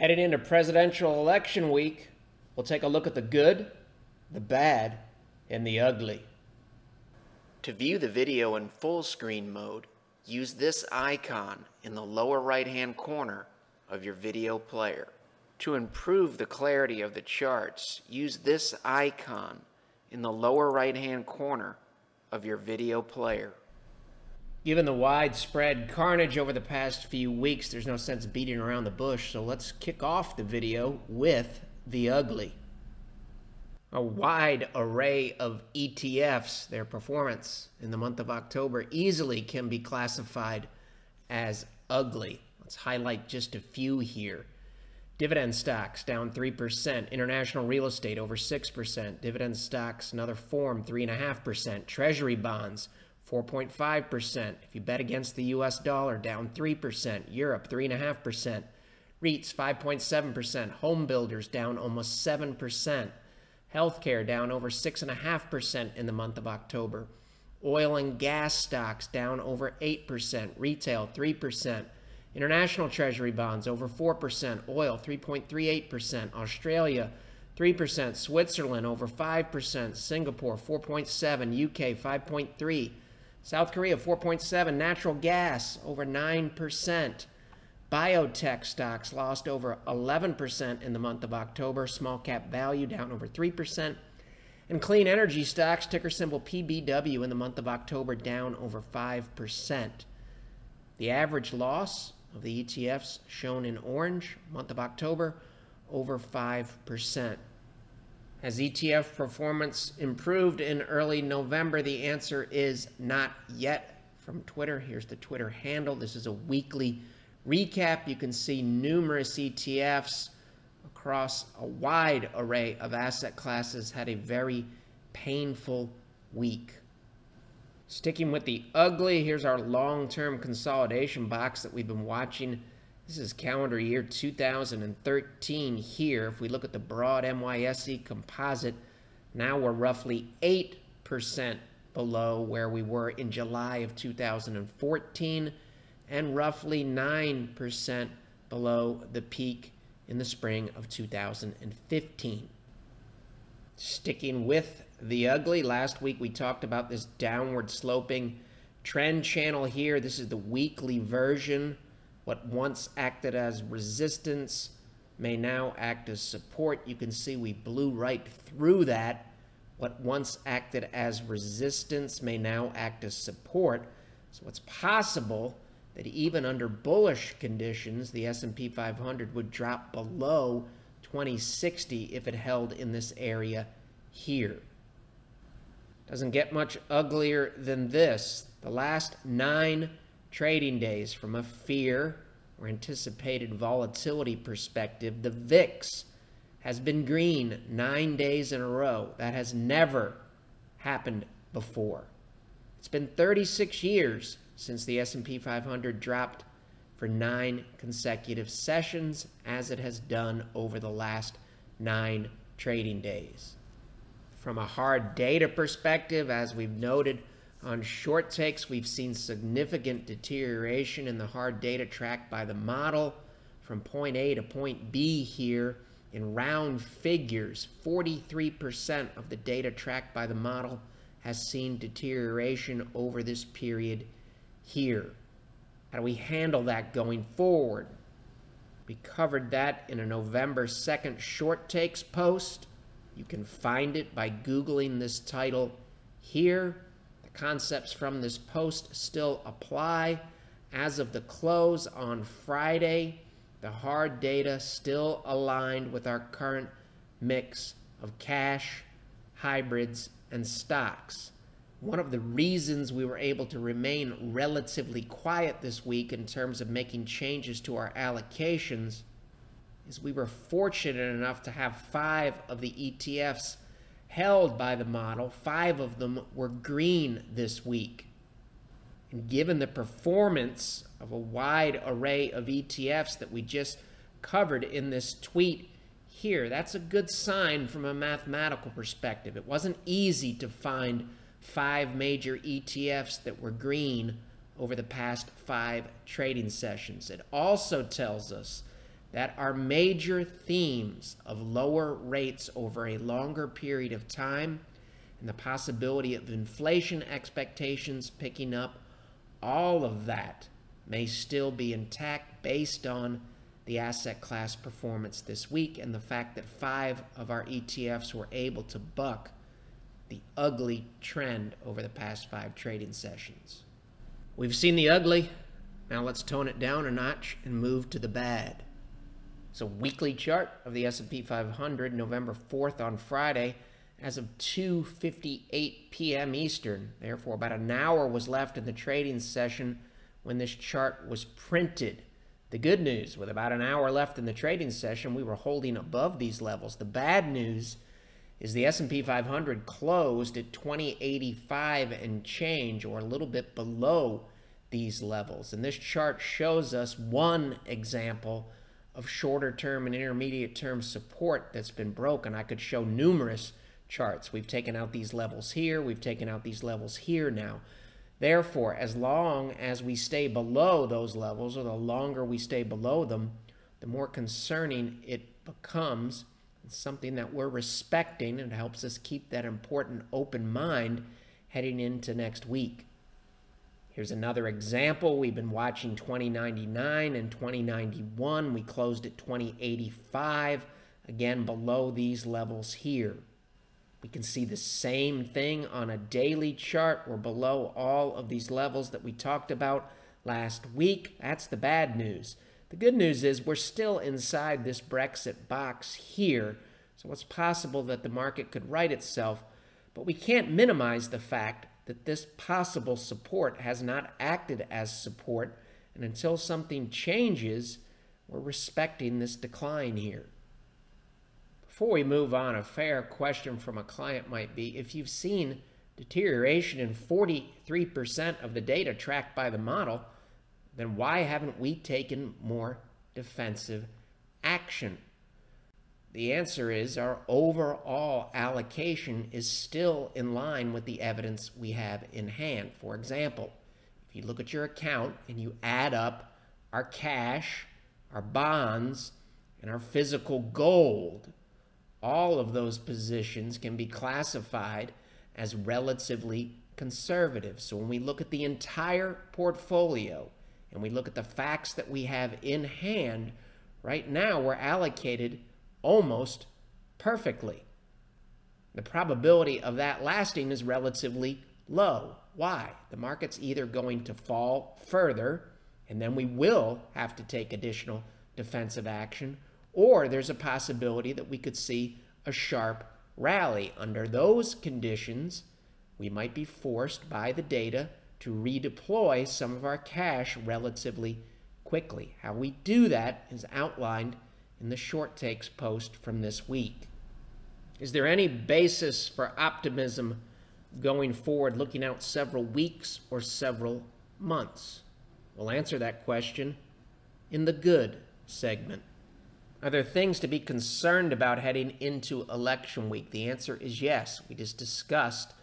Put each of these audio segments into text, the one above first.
Heading into presidential election week, we'll take a look at the good, the bad, and the ugly. To view the video in full screen mode, use this icon in the lower right hand corner of your video player. To improve the clarity of the charts, use this icon in the lower right hand corner of your video player. Given the widespread carnage over the past few weeks, there's no sense beating around the bush, so let's kick off the video with the ugly. A wide array of ETFs, their performance in the month of October easily can be classified as ugly. Let's highlight just a few here. Dividend stocks down 3%. International real estate over 6%. Dividend stocks, another form, 3.5%. Treasury bonds, 4.5%. If you bet against the US dollar, down 3%. Europe, 3.5%. REITs, 5.7%. Home builders, down almost 7%. Healthcare, down over 6.5% in the month of October. Oil and gas stocks, down over 8%. Retail, 3%. International Treasury bonds over 4%, oil 3.38%, Australia 3%, Switzerland over 5%, Singapore 4.7. UK 5.3, South Korea 4.7, natural gas over 9%. Biotech stocks lost over 11% in the month of October, small cap value down over 3%. And clean energy stocks, ticker symbol PBW, in the month of October down over 5%. The average loss of the ETFs shown in orange, month of October, over 5%. Has ETF performance improved in early November? The answer is not yet. From Twitter, here's the Twitter handle. This is a weekly recap. You can see numerous ETFs across a wide array of asset classes had a very painful week. Sticking with the ugly, here's our long-term consolidation box that we've been watching. This is calendar year 2013 here. If we look at the broad NYSE composite, now we're roughly 8% below where we were in July of 2014 and roughly 9% below the peak in the spring of 2015. Sticking with the ugly. Last week we talked about this downward sloping trend channel here. This is the weekly version. What once acted as resistance may now act as support. You can see we blew right through that. What once acted as resistance may now act as support. So it's possible that even under bullish conditions, the S&P 500 would drop below 2060 if it held in this area here. Doesn't get much uglier than this. The last nine trading days from a fear or anticipated volatility perspective, the VIX has been green nine days in a row. That has never happened before. It's been 36 years since the S&P 500 dropped for nine consecutive sessions as it has done over the last nine trading days. From a hard data perspective, as we've noted on short takes, we've seen significant deterioration in the hard data tracked by the model from point A to point B here in round figures. 43% of the data tracked by the model has seen deterioration over this period here. How do we handle that going forward? We covered that in a November 2nd short takes post. You can find it by Googling this title here. Concepts from this post still apply. As of the close on Friday, the hard data still aligned with our current mix of cash, hybrids, and stocks. One of the reasons we were able to remain relatively quiet this week in terms of making changes to our allocations is we were fortunate enough to have five of the ETFs held by the model. Five of them were green this week. And given the performance of a wide array of ETFs that we just covered in this tweet here, that's a good sign from a mathematical perspective. It wasn't easy to find five major ETFs that were green over the past five trading sessions. It also tells us that are major themes of lower rates over a longer period of time and the possibility of inflation expectations picking up, all of that may still be intact based on the asset class performance this week and the fact that five of our ETFs were able to buck the ugly trend over the past five trading sessions. We've seen the ugly. Now let's tone it down a notch and move to the bad. So weekly chart of the S&P 500 November 4th on Friday as of 2:58 p.m. Eastern. Therefore about an hour was left in the trading session when this chart was printed. The good news, with about an hour left in the trading session, we were holding above these levels. The bad news is the S&P 500 closed at 2085 and change or a little bit below these levels. And this chart shows us one example of shorter term and intermediate term support that's been broken. I could show numerous charts. We've taken out these levels here, we've taken out these levels here now. Therefore, as long as we stay below those levels, or the longer we stay below them, the more concerning it becomes. It's something that we're respecting and helps us keep that important open mind heading into next week. Here's another example. We've been watching 2099 and 2091. We closed at 2085, again below these levels here. We can see the same thing on a daily chart. We're below all of these levels that we talked about last week. That's the bad news. The good news is we're still inside this Brexit box here, so it's possible that the market could right itself, but we can't minimize the fact that this possible support has not acted as support, and until something changes, we're respecting this decline here. Before we move on, a fair question from a client might be if you've seen deterioration in 43% of the data tracked by the model, then why haven't we taken more defensive action? The answer is our overall allocation is still in line with the evidence we have in hand. For example, if you look at your account and you add up our cash, our bonds, and our physical gold, all of those positions can be classified as relatively conservative. So when we look at the entire portfolio and we look at the facts that we have in hand, right now we're allocated almost perfectly. The probability of that lasting is relatively low. Why? The market's either going to fall further, and then we will have to take additional defensive action, or there's a possibility that we could see a sharp rally. Under those conditions, we might be forced by the data to redeploy some of our cash relatively quickly. How we do that is outlined in the short takes post from this week. Is there any basis for optimism going forward, looking out several weeks or several months? We'll answer that question in the good segment. Are there things to be concerned about heading into election week? The answer is yes. We just discussed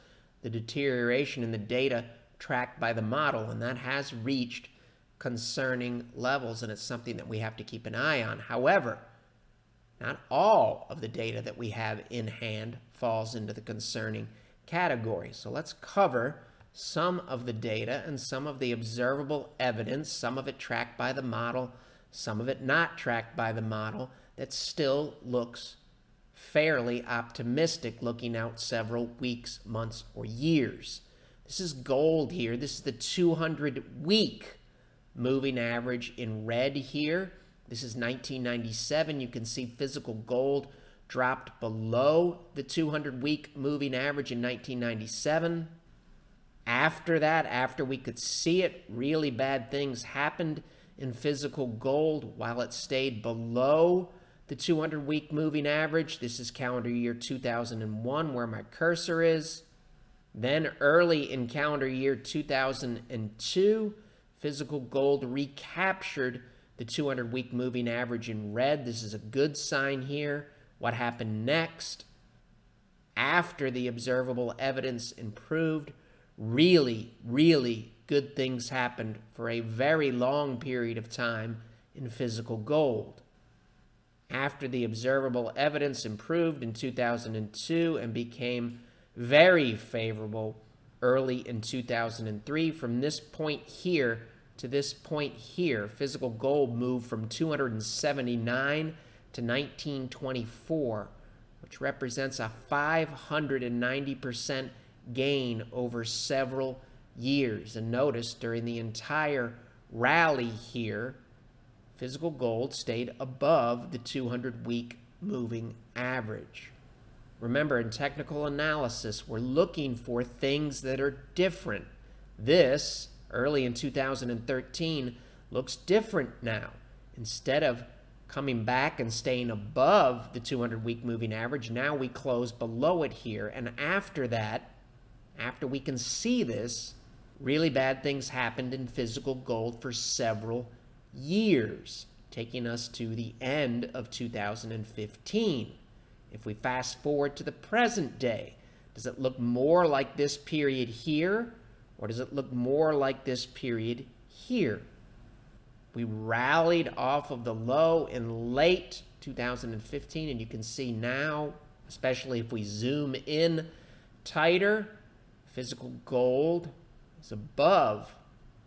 the deterioration in the data tracked by the model, and that has reached concerning levels, and it's something that we have to keep an eye on. However, not all of the data that we have in hand falls into the concerning category. So let's cover some of the data and some of the observable evidence, some of it tracked by the model, some of it not tracked by the model, that still looks fairly optimistic looking out several weeks, months, or years. This is gold here. This is the 200 week moving average in red here. This is 1997. You can see physical gold dropped below the 200 week moving average in 1997. After that, after we could see it, really bad things happened in physical gold while it stayed below the 200 week moving average. This is calendar year 2001, where my cursor is. Then, early in calendar year 2002, physical gold recaptured the 200 week moving average in red. This is a good sign here. What happened next? After the observable evidence improved, really, really good things happened for a very long period of time in physical gold. after the observable evidence improved in 2002 and became very favorable early in 2003. From this point here to this point here, physical gold moved from 279 to 1924, which represents a 590% gain over several years. And notice during the entire rally here, physical gold stayed above the 200 week moving average. Remember, in technical analysis, we're looking for things that are different. This, early in 2013, looks different now. Instead of coming back and staying above the 200 week moving average, now we close below it here. And after that, after we can see this, really bad things happened in physical gold for several years, taking us to the end of 2015. If we fast forward to the present day, does it look more like this period here, or does it look more like this period here? We rallied off of the low in late 2015, and you can see now, especially if we zoom in tighter, physical gold is above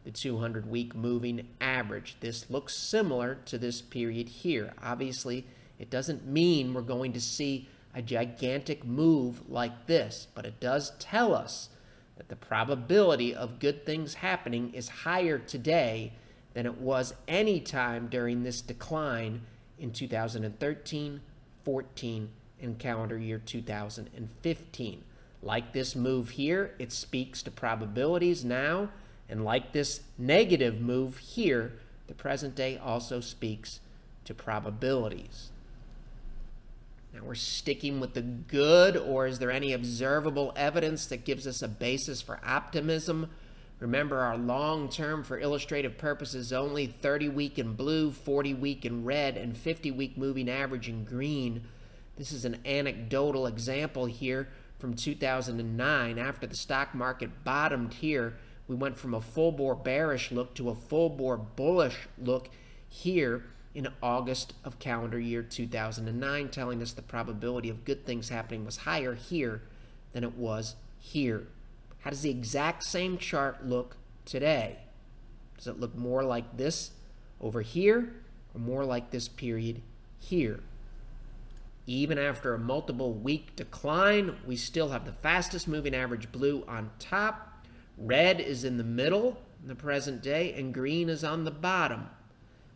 the 200 week moving average. This looks similar to this period here. Obviously, it doesn't mean we're going to see a gigantic move like this, but it does tell us that the probability of good things happening is higher today than it was any time during this decline in 2013, 14, and calendar year 2015. Like this move here, it speaks to probabilities now, and like this negative move here, the present day also speaks to probabilities. Now we're sticking with the good, or is there any observable evidence that gives us a basis for optimism? Remember, our long term for illustrative purposes only 30 week in blue, 40 week in red, and 50 week moving average in green. This is an anecdotal example here from 2009. After the stock market bottomed here, we went from a full bore bearish look to a full bore bullish look here in August of calendar year 2009, telling us the probability of good things happening was higher here than it was here. How does the exact same chart look today? Does it look more like this over here or more like this period here? Even after a multiple week decline, we still have the fastest moving average blue on top. Red is in the middle in the present day, and green is on the bottom.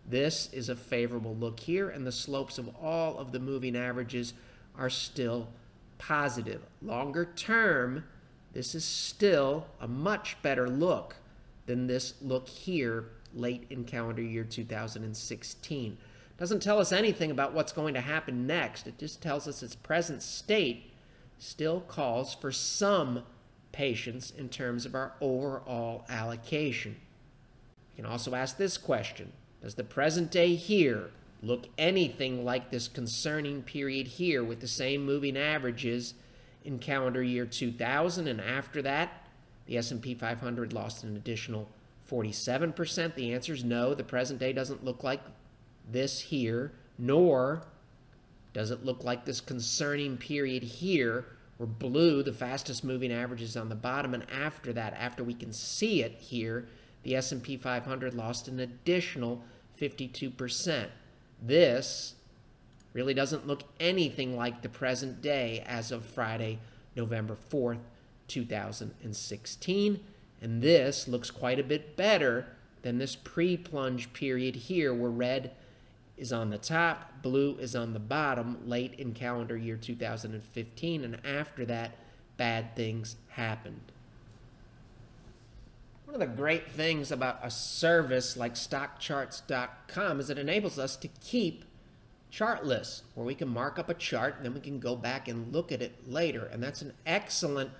This is a favorable look here, and the slopes of all of the moving averages are still positive. Longer term, this is still a much better look than this look here late in calendar year 2016. Doesn't tell us anything about what's going to happen next. It just tells us its present state still calls for some patience in terms of our overall allocation. You can also ask this question. Does the present day here look anything like this concerning period here with the same moving averages in calendar year 2000 and after that the S&P 500 lost an additional 47%? The answer is no. The present day doesn't look like this here, nor does it look like this concerning period here where blue, the fastest moving average is on the bottom, and after that, after we can see it here, the S&P 500 lost an additional 52%. This really doesn't look anything like the present day as of Friday, November 4th, 2016. And this looks quite a bit better than this pre-plunge period here where red is on the top, blue is on the bottom late in calendar year 2015. And after that, bad things happened. One of the great things about a service like stockcharts.com is it enables us to keep chart lists where we can mark up a chart then we can go back and look at it later. And that's an excellent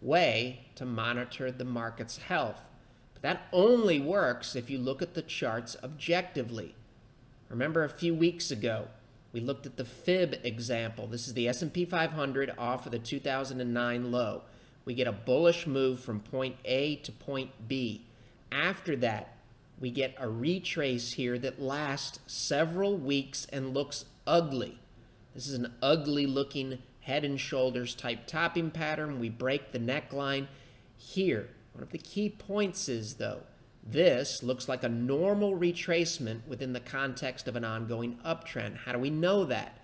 way to monitor the market's health. But that only works if you look at the charts objectively. Remember a few weeks ago, we looked at the fib example. This is the S&P 500 off of the 2009 low we get a bullish move from point A to point B. After that, we get a retrace here that lasts several weeks and looks ugly. This is an ugly looking head and shoulders type topping pattern. We break the neckline here. One of the key points is though, this looks like a normal retracement within the context of an ongoing uptrend. How do we know that?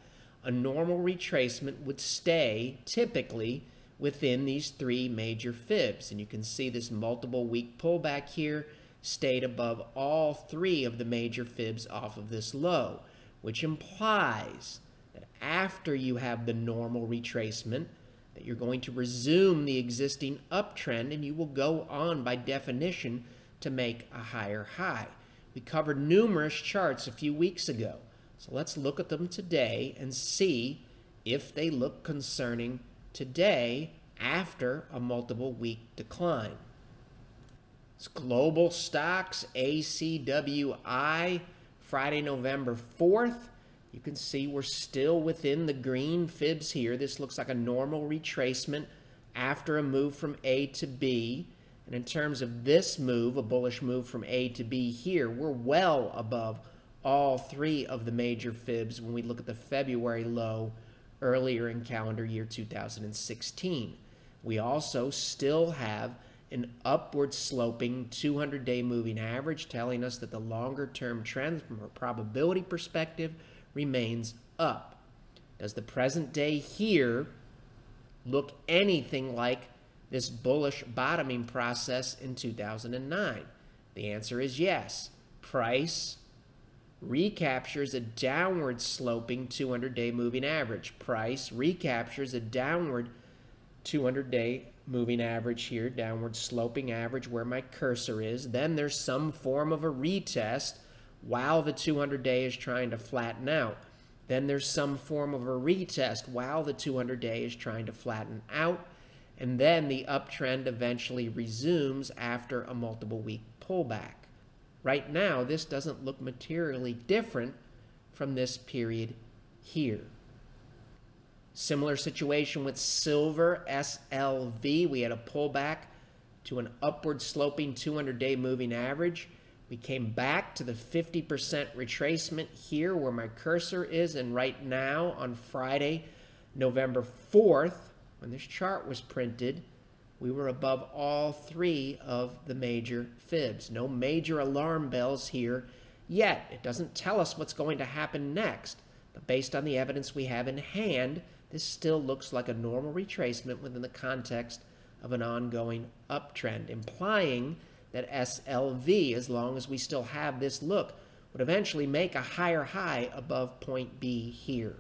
A normal retracement would stay typically within these three major fibs. And you can see this multiple week pullback here stayed above all three of the major fibs off of this low, which implies that after you have the normal retracement, that you're going to resume the existing uptrend and you will go on by definition to make a higher high. We covered numerous charts a few weeks ago. So let's look at them today and see if they look concerning today after a multiple week decline. It's global stocks, ACWI, Friday, November 4th. You can see we're still within the green fibs here. This looks like a normal retracement after a move from A to B. And in terms of this move, a bullish move from A to B here, we're well above all three of the major fibs when we look at the February low earlier in calendar year 2016. We also still have an upward sloping 200 day moving average telling us that the longer term trend from a probability perspective remains up. Does the present day here look anything like this bullish bottoming process in 2009? The answer is yes. Price recaptures a downward sloping 200 day moving average. Price recaptures a downward 200 day moving average here, downward sloping average where my cursor is. Then there's some form of a retest while the 200 day is trying to flatten out. Then there's some form of a retest while the 200 day is trying to flatten out. And then the uptrend eventually resumes after a multiple week pullback. Right now, this doesn't look materially different from this period here. Similar situation with silver SLV. We had a pullback to an upward sloping 200 day moving average. We came back to the 50% retracement here where my cursor is. And right now on Friday, November 4th, when this chart was printed, we were above all three of the major fibs. No major alarm bells here yet. It doesn't tell us what's going to happen next. But based on the evidence we have in hand, this still looks like a normal retracement within the context of an ongoing uptrend, implying that SLV, as long as we still have this look, would eventually make a higher high above point B here.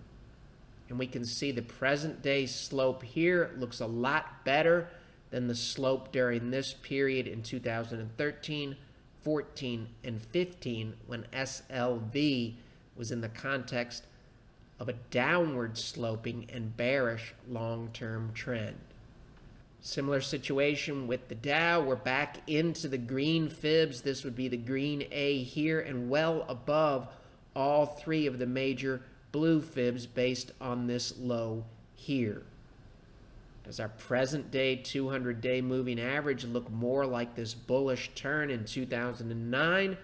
And we can see the present day slope here looks a lot better than the slope during this period in 2013, 14, and 15 when SLV was in the context of a downward sloping and bearish long-term trend. Similar situation with the Dow. We're back into the green fibs. This would be the green A here and well above all three of the major blue fibs based on this low here. Does our present day 200 day moving average look more like this bullish turn in 2009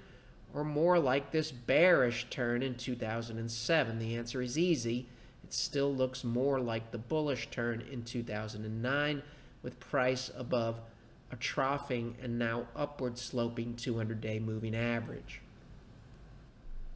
or more like this bearish turn in 2007? The answer is easy. It still looks more like the bullish turn in 2009 with price above a troughing and now upward sloping 200-day moving average.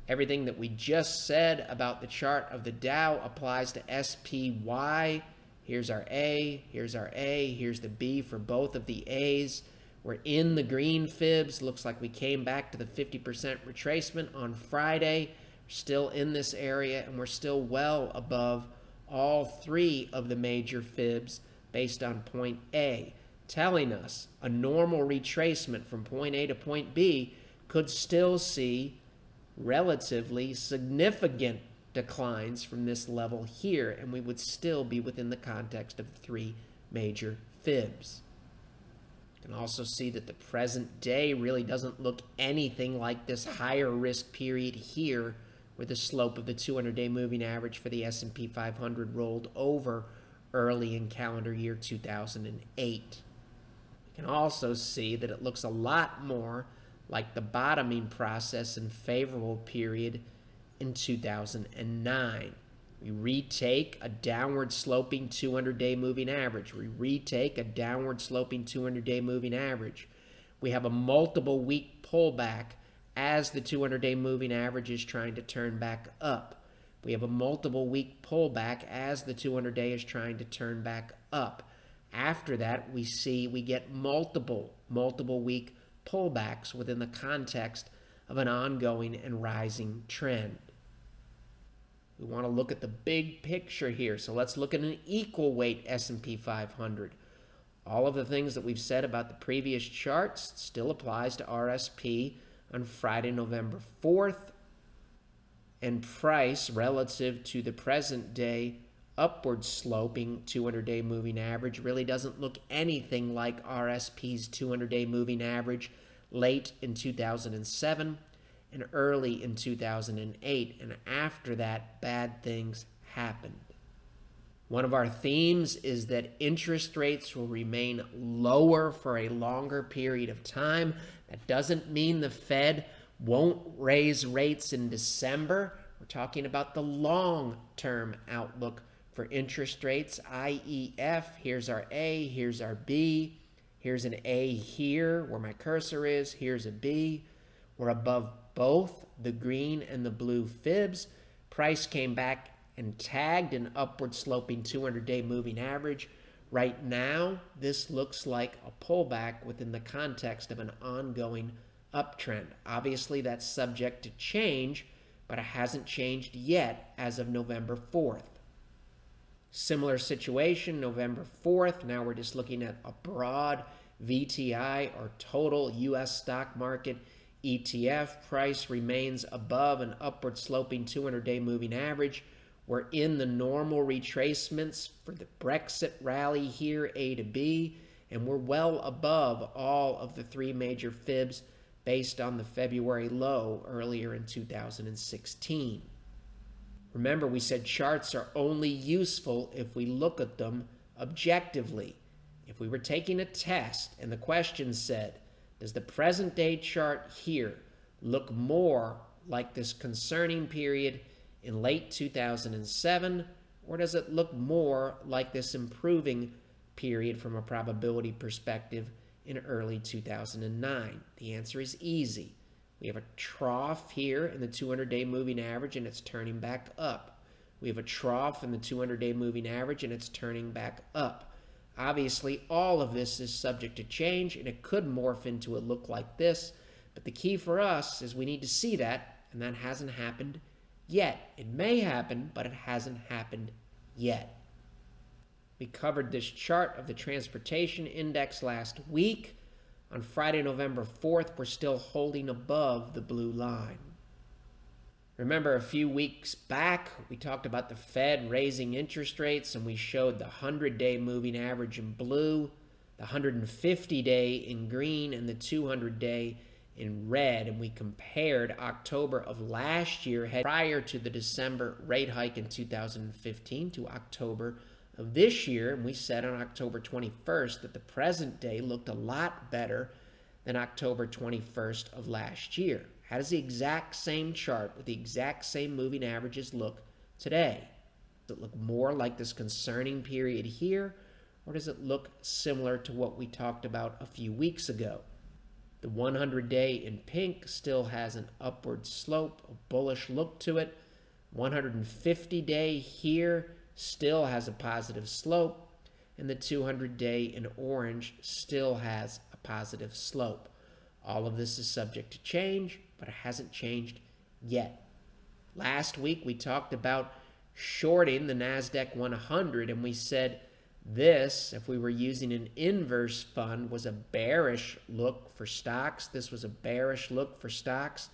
Everything that we just said about the chart of the Dow applies to SPY. Here's our A, here's our A, here's the B for both of the A's. We're in the green fibs. Looks like we came back to the 50% retracement on Friday. Still in this area, and we're still well above all three of the major fibs based on point A, telling us a normal retracement from point A to point B could still see relatively significant declines from this level here, and we would still be within the context of the three major fibs You can also see that the present day really doesn't look anything like this higher risk period here where the slope of the 200-day moving average for the S&P 500 rolled over early in calendar year 2008. You can also see that it looks a lot more like the bottoming process and favorable period in 2009. We retake a downward sloping 200 day moving average. We retake a downward sloping 200 day moving average. We have a multiple week pullback as the 200 day moving average is trying to turn back up. We have a multiple week pullback as the 200 day is trying to turn back up. After that, we see we get multiple, multiple week pullbacks within the context of an ongoing and rising trend. We want to look at the big picture here. So let's look at an equal weight S&P 500. All of the things that we've said about the previous charts still applies to RSP on Friday, November 4th. And price relative to the present day upward sloping 200 day moving average really doesn't look anything like RSP's 200 day moving average late in 2007 and early in 2008. And after that, bad things happened. One of our themes is that interest rates will remain lower for a longer period of time. That doesn't mean the Fed won't raise rates in December. We're talking about the long term outlook for interest rates. IEF, here's our A, here's our B. Here's an A here where my cursor is. Here's a B. We're above both the green and the blue fibs. Price came back and tagged an upward sloping 200 day moving average. Right now, this looks like a pullback within the context of an ongoing uptrend. Obviously, that's subject to change, but it hasn't changed yet as of November 4th. Similar situation, November 4th. Now we're just looking at a broad VTI or total U.S. stock market ETF price remains above an upward sloping 200 day moving average. We're in the normal retracements for the Brexit rally here, A to B, and we're well above all of the three major fibs based on the February low earlier in 2016. Remember, we said charts are only useful if we look at them objectively. If we were taking a test and the question said, does the present day chart here look more like this concerning period in late 2007, or does it look more like this improving period from a probability perspective in early 2009? The answer is easy. We have a trough here in the 200 day moving average and it's turning back up. We have a trough in the 200 day moving average and it's turning back up. Obviously, all of this is subject to change and it could morph into a look like this. But the key for us is we need to see that, and that hasn't happened yet. It may happen, but it hasn't happened yet. We covered this chart of the transportation index last week. On Friday, November 4th, we're still holding above the blue line. Remember, a few weeks back, we talked about the Fed raising interest rates, and we showed the 100 day moving average in blue, the 150 day in green, and the 200 day in red. And we compared October of last year, prior to the December rate hike in 2015, to October of this year, and we said on October 21st that the present day looked a lot better than October 21st of last year. How does the exact same chart with the exact same moving averages look today? Does it look more like this concerning period here, or does it look similar to what we talked about a few weeks ago? The 100 day in pink still has an upward slope, a bullish look to it. 150 day here still has a positive slope, and the 200 day in orange still has a positive slope. All of this is subject to change, but it hasn't changed yet. Last week we talked about shorting the NASDAQ 100, and we said this, if we were using an inverse fund, was a bearish look for stocks. This was a bearish look for stocks.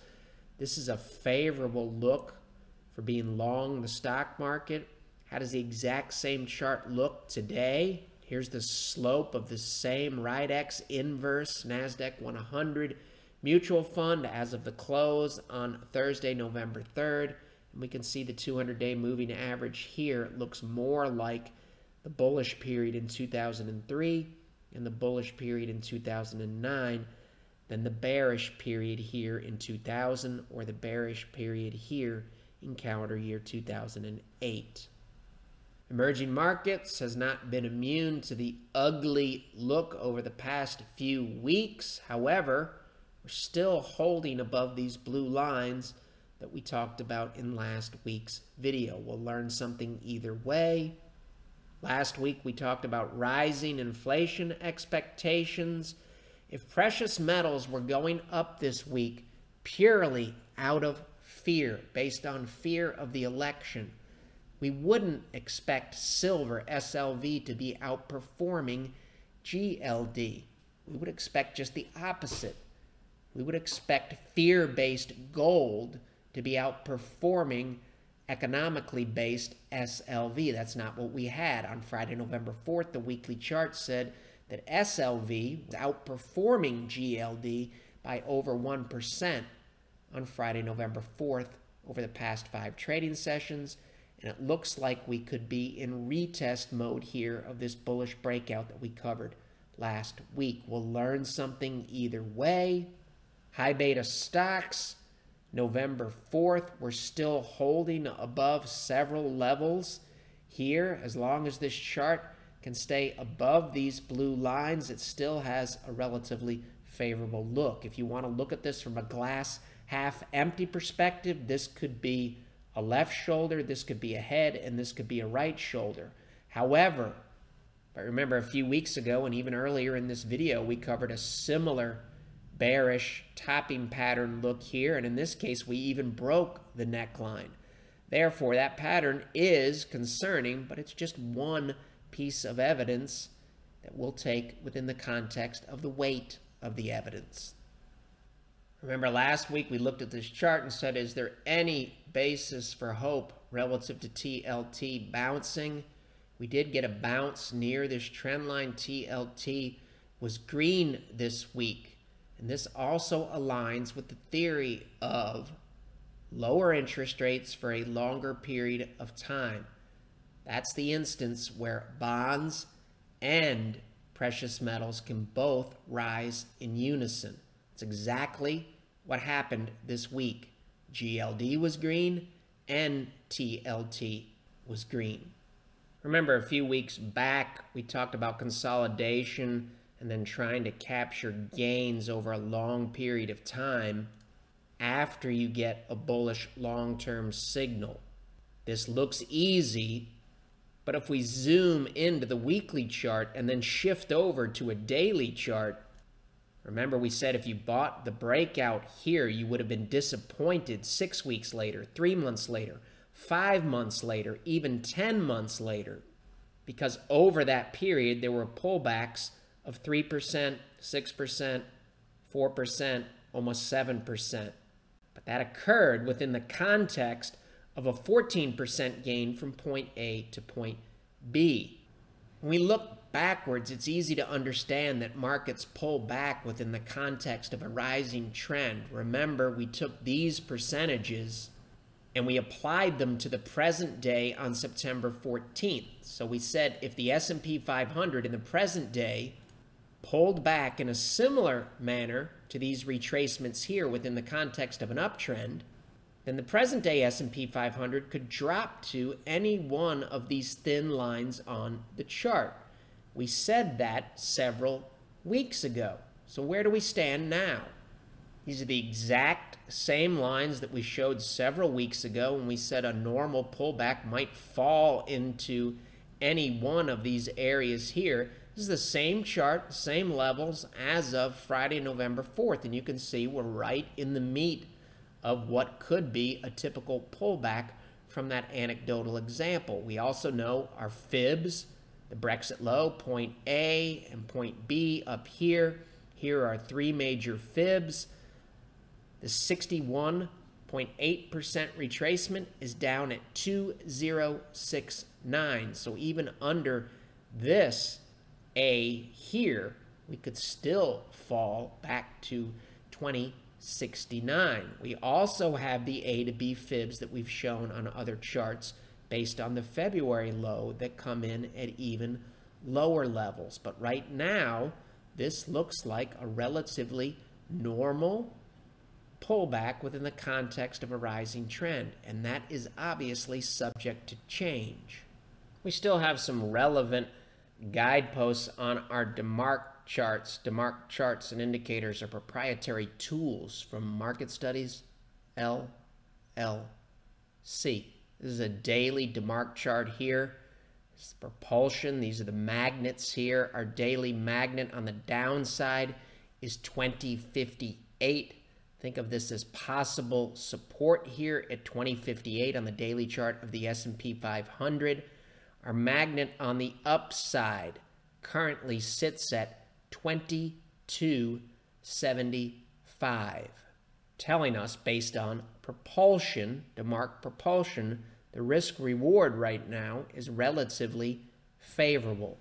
This is a favorable look for being long the stock market. How does the exact same chart look today? Here's the slope of the same Rydex inverse NASDAQ 100 mutual fund as of the close on Thursday, November 3rd. And we can see the 200 day moving average here looks more like the bullish period in 2003 and the bullish period in 2009 than the bearish period here in 2000 or the bearish period here in calendar year 2008. Emerging markets has not been immune to the ugly look over the past few weeks. However, we're still holding above these blue lines that we talked about in last week's video. We'll learn something either way. Last week we talked about rising inflation expectations. If precious metals were going up this week purely out of fear, based on fear of the election, we wouldn't expect silver SLV to be outperforming GLD. We would expect just the opposite. We would expect fear based gold to be outperforming economically based SLV. That's not what we had. On Friday, November 4th, the weekly chart said that SLV was outperforming GLD by over 1% on Friday, November 4th over the past five trading sessions. And it looks like we could be in retest mode here of this bullish breakout that we covered last week. We'll learn something either way. High beta stocks, November 4th, we're still holding above several levels here. As long as this chart can stay above these blue lines, it still has a relatively favorable look. If you want to look at this from a glass half empty perspective, this could be a left shoulder, this could be a head, and this could be a right shoulder. However, I remember a few weeks ago and even earlier in this video, we covered a similar bearish topping pattern look here, and in this case, we even broke the neckline. Therefore, that pattern is concerning, but it's just one piece of evidence that we'll take within the context of the weight of the evidence. Remember last week we looked at this chart and said, is there any basis for hope relative to TLT bouncing? We did get a bounce near this trend line. TLT was green this week. And this also aligns with the theory of lower interest rates for a longer period of time. That's the instance where bonds and precious metals can both rise in unison. It's exactly what happened this week. GLD was green and TLT was green. Remember a few weeks back, we talked about consolidation and then trying to capture gains over a long period of time after you get a bullish long-term signal. This looks easy, but if we zoom into the weekly chart and then shift over to a daily chart, Remember, we said if you bought the breakout here, you would have been disappointed six weeks later, three months later, five months later, even 10 months later, because over that period, there were pullbacks of 3%, 6%, 4%, almost 7%. But that occurred within the context of a 14% gain from point A to point B. When we look backwards, it's easy to understand that markets pull back within the context of a rising trend. Remember, we took these percentages and we applied them to the present day on September 14th. So we said if the S&P 500 in the present day pulled back in a similar manner to these retracements here within the context of an uptrend, then the present day S&P 500 could drop to any one of these thin lines on the chart. We said that several weeks ago. So where do we stand now? These are the exact same lines that we showed several weeks ago when we said a normal pullback might fall into any one of these areas here. This is the same chart, same levels as of Friday, November 4th. And you can see we're right in the meat of what could be a typical pullback from that anecdotal example. We also know our fibs the Brexit low, point A and point B up here. Here are three major fibs. The 61.8% retracement is down at 2069. So even under this A here, we could still fall back to 2069. We also have the A to B fibs that we've shown on other charts based on the February low that come in at even lower levels. But right now, this looks like a relatively normal pullback within the context of a rising trend, and that is obviously subject to change. We still have some relevant guideposts on our DeMark charts. DeMark charts and indicators are proprietary tools from Market Studies LLC. This is a daily DeMark chart here. This is propulsion. These are the magnets here. Our daily magnet on the downside is 2058. Think of this as possible support here at 2058 on the daily chart of the S&P 500. Our magnet on the upside currently sits at 2275, telling us based on propulsion, DeMark propulsion, the risk reward right now is relatively favorable.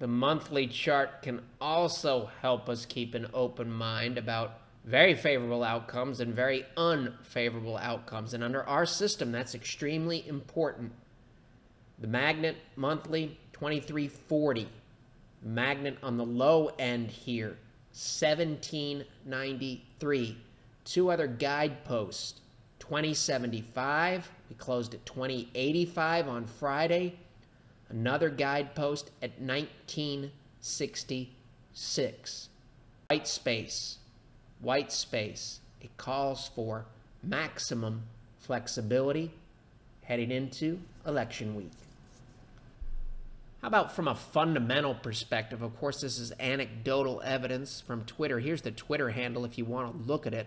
The monthly chart can also help us keep an open mind about very favorable outcomes and very unfavorable outcomes. And under our system, that's extremely important. The magnet monthly, 2340. Magnet on the low end here, 1793. Two other guideposts, 2075. We closed at 2085 on Friday. Another guidepost at 1966. White space, white space. It calls for maximum flexibility heading into election week. How about from a fundamental perspective? Of course, this is anecdotal evidence from Twitter. Here's the Twitter handle if you want to look at it.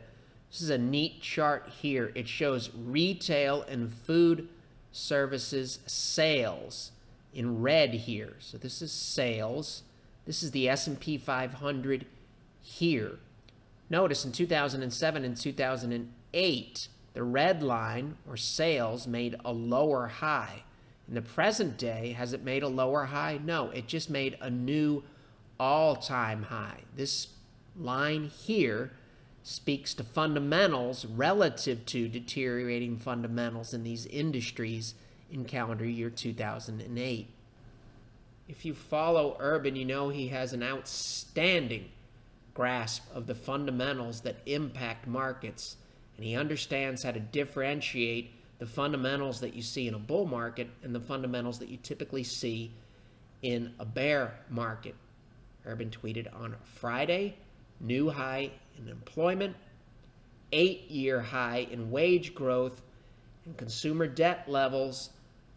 This is a neat chart here. It shows retail and food services sales in red here. So this is sales. This is the S&P 500 here. Notice in 2007 and 2008, the red line, or sales, made a lower high. In the present day, has it made a lower high? No, it just made a new all-time high. This line here speaks to fundamentals relative to deteriorating fundamentals in these industries in calendar year 2008. If you follow Urban, you know he has an outstanding grasp of the fundamentals that impact markets, and he understands how to differentiate the fundamentals that you see in a bull market and the fundamentals that you typically see in a bear market. Urban tweeted on Friday, new high in employment, eight-year high in wage growth, and consumer debt levels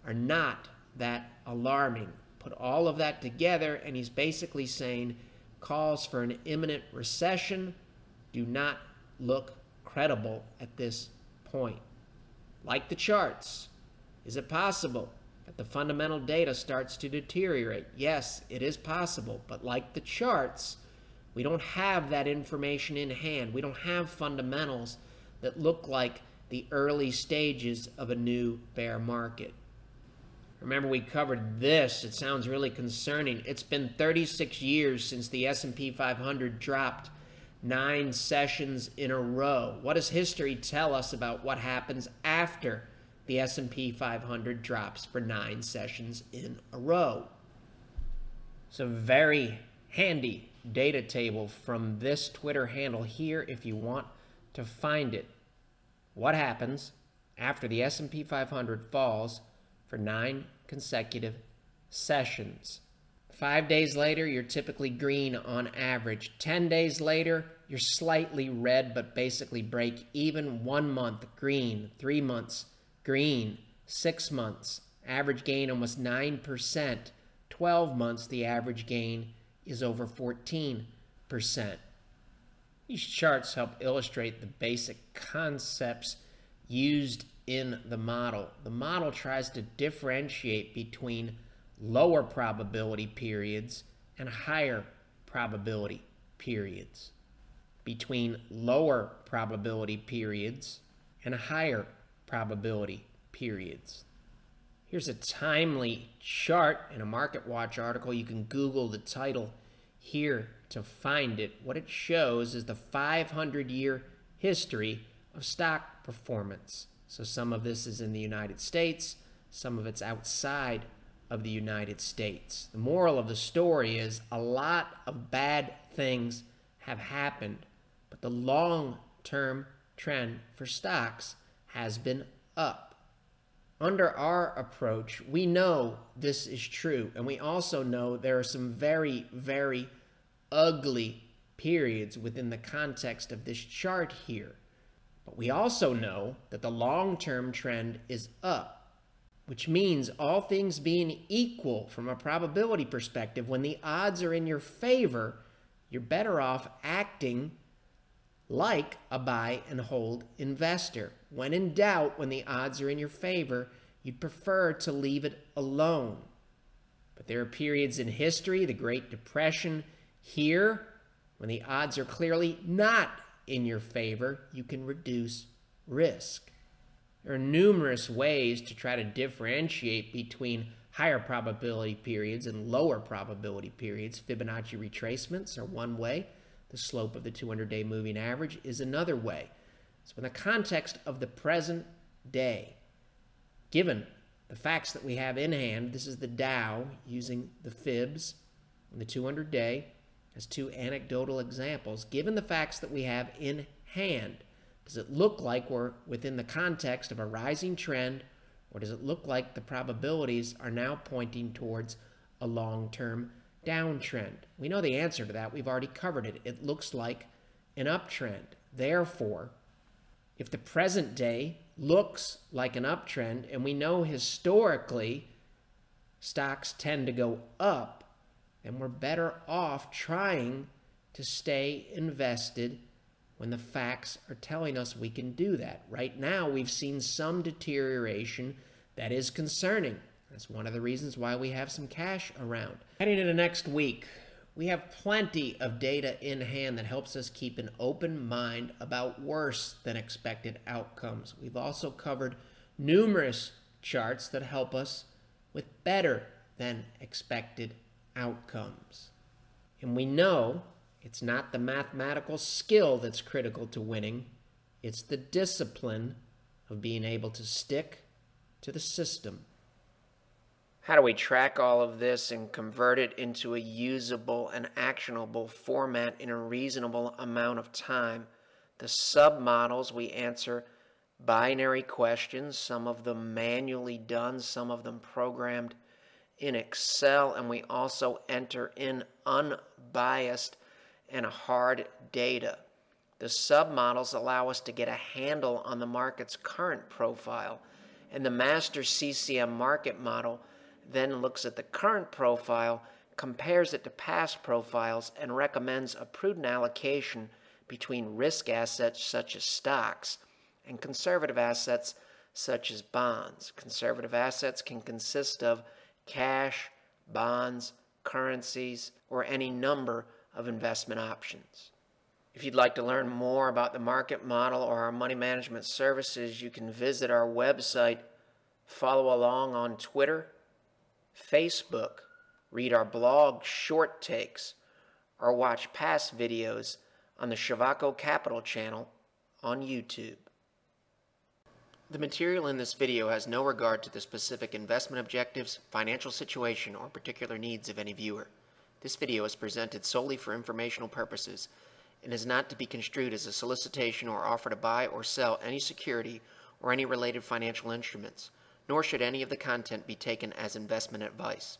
are not that alarming. Put all of that together, and he's basically saying calls for an imminent recession do not look credible at this point. Like the charts, is it possible that the fundamental data starts to deteriorate? Yes, it is possible, but like the charts, we don't have that information in hand. We don't have fundamentals that look like the early stages of a new bear market. Remember we covered this. It sounds really concerning. It's been 36 years since the S&P 500 dropped nine sessions in a row. What does history tell us about what happens after the S&P 500 drops for nine sessions in a row? It's a very handy data table from this Twitter handle here if you want to find it. What happens after the S&P 500 falls for nine consecutive sessions? Five days later, you're typically green on average. 10 days later, you're slightly red, but basically break even. One month, green. Three months, green. Six months, average gain almost 9%. 12 months, the average gain is over 14%. These charts help illustrate the basic concepts used in the model. The model tries to differentiate between lower probability periods and higher probability periods, between lower probability periods and higher probability periods. Here's a timely chart in a MarketWatch article. You can Google the title here to find it. What it shows is the 500 year history of stock performance. So some of this is in the United States, some of it's outside of the United States. The moral of the story is a lot of bad things have happened but the long term trend for stocks has been up. Under our approach, we know this is true, and we also know there are some very, very ugly periods within the context of this chart here. But we also know that the long term trend is up, which means all things being equal from a probability perspective, when the odds are in your favor, you're better off acting like a buy and hold investor. When in doubt, when the odds are in your favor, you'd prefer to leave it alone. But there are periods in history, the Great Depression, here, when the odds are clearly not in your favor, you can reduce risk. There are numerous ways to try to differentiate between higher probability periods and lower probability periods. Fibonacci retracements are one way. The slope of the 200 day moving average is another way. So, in the context of the present day, given the facts that we have in hand, this is the Dow using the fibs and the 200 day as two anecdotal examples. Given the facts that we have in hand, does it look like we're within the context of a rising trend, or does it look like the probabilities are now pointing towards a long term downtrend? We know the answer to that. We've already covered it. It looks like an uptrend. Therefore, if the present day looks like an uptrend, and we know historically stocks tend to go up, then we're better off trying to stay invested when the facts are telling us we can do that. Right now, we've seen some deterioration that is concerning. That's one of the reasons why we have some cash around. Heading into next week, we have plenty of data in hand that helps us keep an open mind about worse than expected outcomes. We've also covered numerous charts that help us with better than expected outcomes. And we know it's not the mathematical skill that's critical to winning, it's the discipline of being able to stick to the system. How do we track all of this and convert it into a usable and actionable format in a reasonable amount of time? The submodels we answer binary questions, some of them manually done, some of them programmed in Excel, and we also enter in unbiased and hard data. The submodels allow us to get a handle on the market's current profile, and the master CCM market model then looks at the current profile, compares it to past profiles, and recommends a prudent allocation between risk assets such as stocks and conservative assets such as bonds. Conservative assets can consist of cash, bonds, currencies, or any number of investment options. If you'd like to learn more about the market model or our money management services, you can visit our website, follow along on Twitter, Facebook, read our blog short takes, or watch past videos on the Ciovacco Capital channel on YouTube. The material in this video has no regard to the specific investment objectives, financial situation, or particular needs of any viewer. This video is presented solely for informational purposes and is not to be construed as a solicitation or offer to buy or sell any security or any related financial instruments, nor should any of the content be taken as investment advice.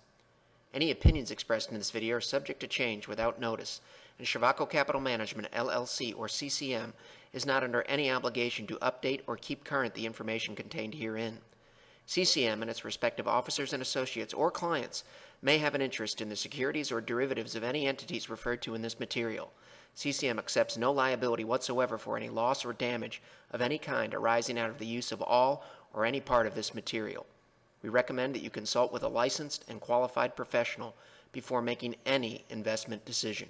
Any opinions expressed in this video are subject to change without notice, and Ciovacco Capital Management LLC or CCM is not under any obligation to update or keep current the information contained herein. CCM and its respective officers and associates or clients may have an interest in the securities or derivatives of any entities referred to in this material. CCM accepts no liability whatsoever for any loss or damage of any kind arising out of the use of all or any part of this material. We recommend that you consult with a licensed and qualified professional before making any investment decision.